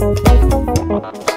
嗯。